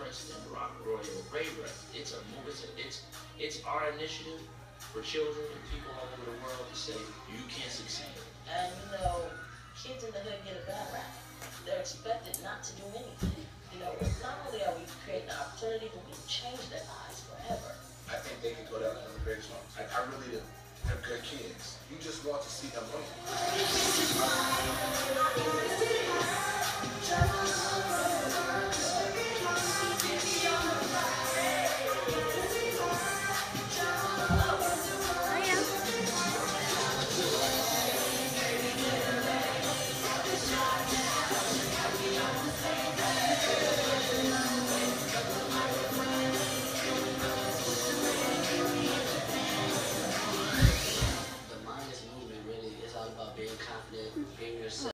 Rest in Roc Royal Ray Rest. It's a move. It's, a, it's it's our initiative for children and people all over the world to say you can't succeed. And you know, kids in the hood get a bad rap. They're expected not to do anything. You know, not only are we creating an opportunity, but we change their lives forever. I think they can go down as the greatest one. I, I really do. They're good kids. You just want to see them win. Being confident, being yourself.